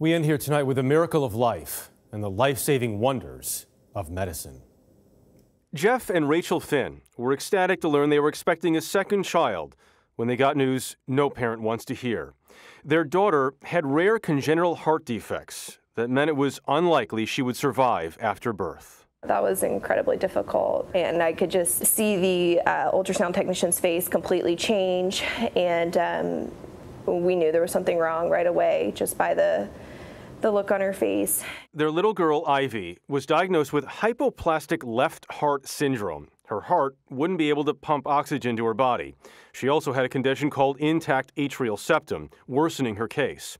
We end here tonight with a miracle of life and the life saving wonders of medicine. Geoff and Rachel Finn were ecstatic to learn they were expecting a second child when they got news no parent wants to hear. Their daughter had rare congenital heart defects that meant it was unlikely she would survive after birth. That was incredibly difficult, and I could just see the uh, ultrasound technician's face completely change, and um, we knew there was something wrong right away just by the the look on her face. Their little girl, Ivy, was diagnosed with hypoplastic left heart syndrome. Her heart wouldn't be able to pump oxygen to her body. She also had a condition called intact atrial septum, worsening her case.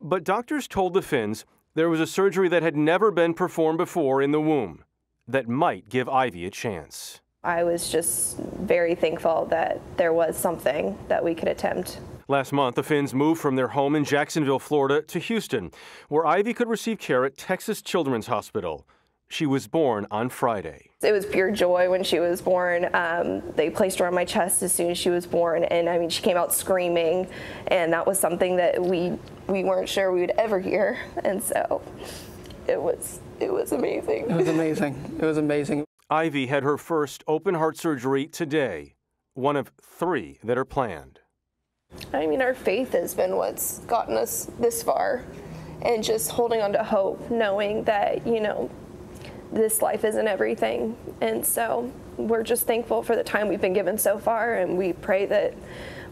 But doctors told the Finns there was a surgery that had never been performed before in the womb that might give Ivy a chance. I was just very thankful that there was something that we could attempt. Last month, the Finns moved from their home in Jacksonville, Florida to Houston, where Ivy could receive care at Texas Children's Hospital. She was born on Friday. It was pure joy when she was born. Um, they placed her on my chest as soon as she was born, and I mean, she came out screaming, and that was something that we we weren't sure we would ever hear, and so it was it was amazing. It was amazing. It was amazing. Ivy had her first open heart surgery today, one of three that are planned. I mean, our faith has been what's gotten us this far, and just holding on to hope, knowing that, you know, this life isn't everything. And so we're just thankful for the time we've been given so far, and we pray that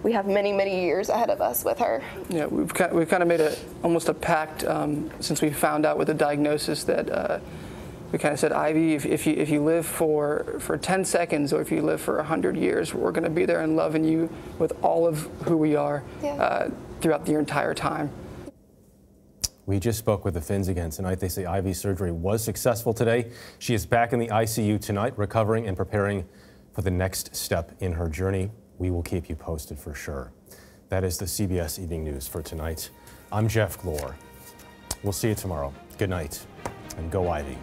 we have many, many years ahead of us with her. Yeah, we've kind of, we've kind of made a almost a pact um, since we found out with the diagnosis that uh, we kind of said, Ivy, if, if, you, if you live for, for 10 seconds or if you live for 100 years, we're going to be there and loving you with all of who we are yeah. uh, throughout your entire time. We just spoke with the Finns again tonight. They say Ivy's surgery was successful today. She is back in the ICU tonight, recovering and preparing for the next step in her journey. We will keep you posted for sure. That is the CBS Evening News for tonight. I'm Jeff Glor. We'll see you tomorrow. Good night, and go Ivy.